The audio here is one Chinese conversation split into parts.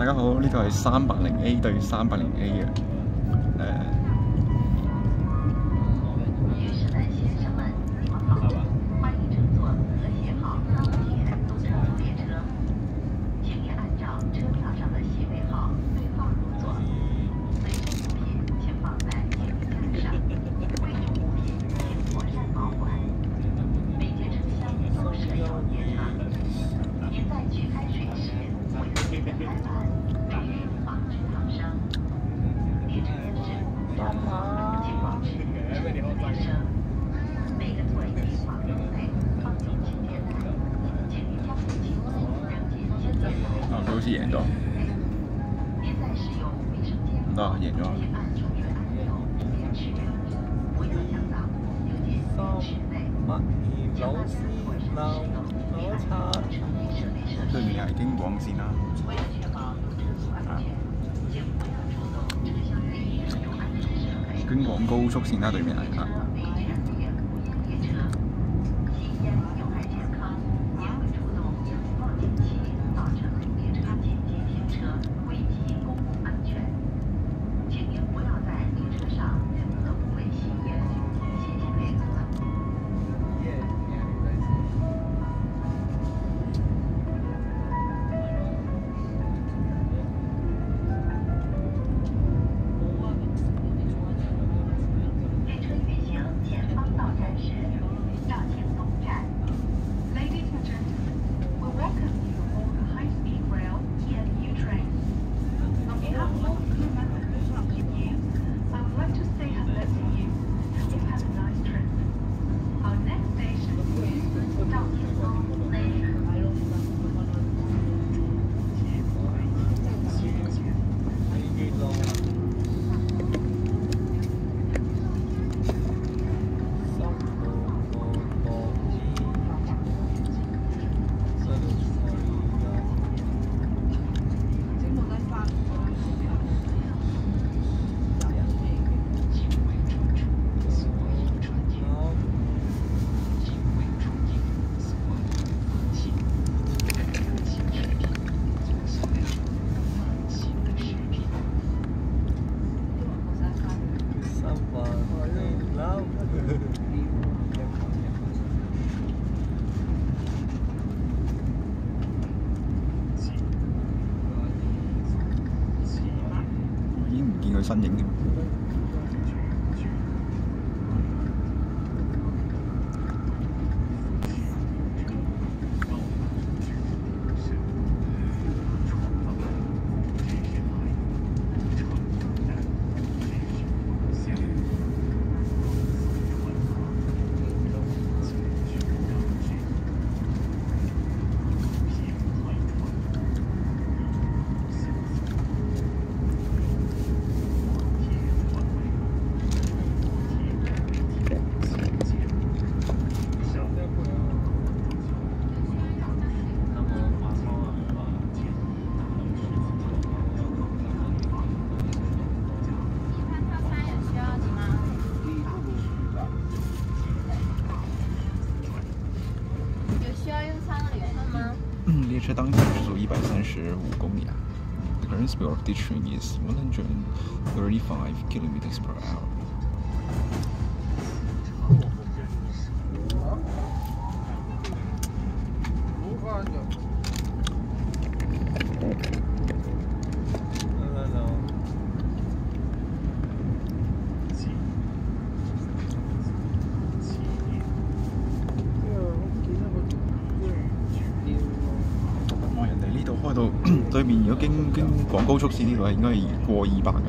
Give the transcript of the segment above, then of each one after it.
大家好，呢个系三百零 A 对三百零 A 嘅，诶。眼罩。啊，眼罩。对面系京广线啦。京广高速线啦，对面系啊。已經唔見佢身影添。The current speed of the train is one hundred thirty-five kilometers per hour. 裏面如果經經廣高速線呢度係應該係過二百㗎，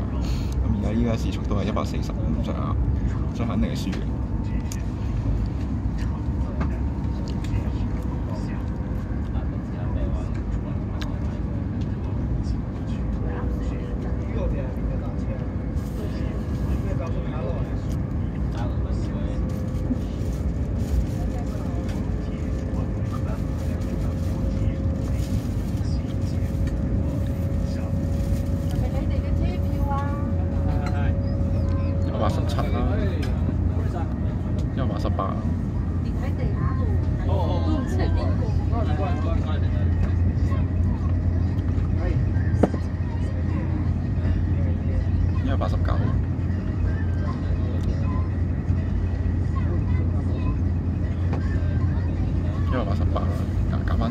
咁而家依家時速都係一百四十咁上下，所以肯定係輸嘅。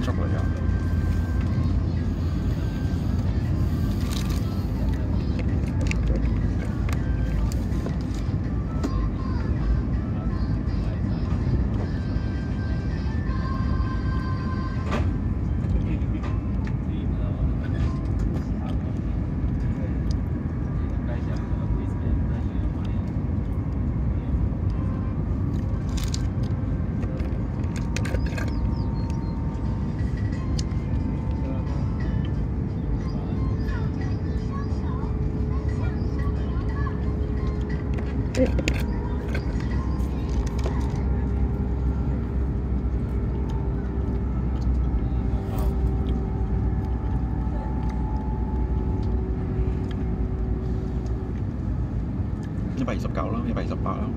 減減翻一百二十九啦，一百二十八啦。